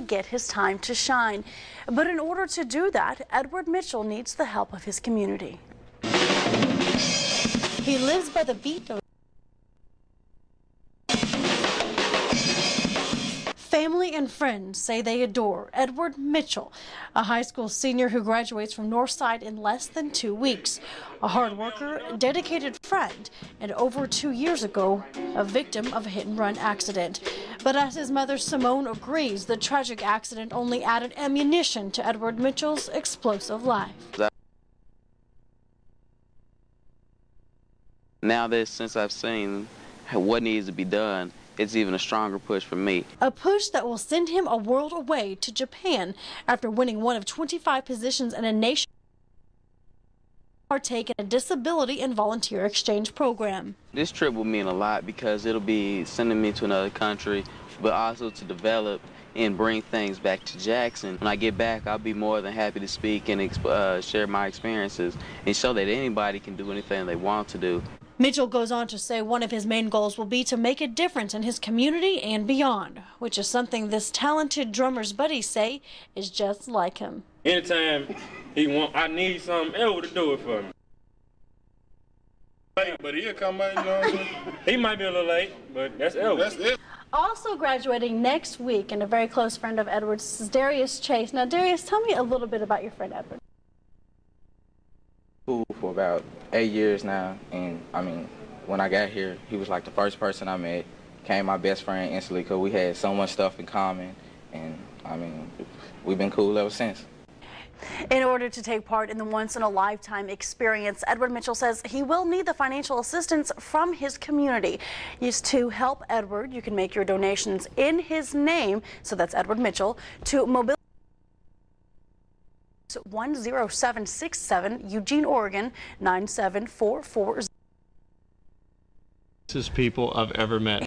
get his time to shine. But in order to do that, Edward Mitchell needs the help of his community. He lives by the beat of and friends say they adore Edward Mitchell, a high school senior who graduates from Northside in less than two weeks. A hard worker, dedicated friend, and over two years ago, a victim of a hit and run accident. But as his mother Simone agrees, the tragic accident only added ammunition to Edward Mitchell's explosive life. Now that since I've seen what needs to be done, it's even a stronger push for me. A push that will send him a world away to Japan after winning one of 25 positions in a nation partake in a disability and volunteer exchange program. This trip will mean a lot because it'll be sending me to another country, but also to develop and bring things back to Jackson. When I get back, I'll be more than happy to speak and uh, share my experiences and show that anybody can do anything they want to do. Mitchell goes on to say one of his main goals will be to make a difference in his community and beyond, which is something this talented drummer's buddies say is just like him. Anytime he want, I need something else to do it for me. But he'll come back, you know what I'm saying? He might be a little late, but that's Elvis. That's it. Also graduating next week and a very close friend of Edward's is Darius Chase. Now, Darius, tell me a little bit about your friend Edward. For about eight years now, and I mean, when I got here, he was like the first person I met. Came my best friend instantly because we had so much stuff in common, and I mean, we've been cool ever since. In order to take part in the once-in-a-lifetime experience, Edward Mitchell says he will need the financial assistance from his community. Used to help Edward, you can make your donations in his name, so that's Edward Mitchell, to Mobility 10767, Eugene, Oregon 97440. people I've ever met.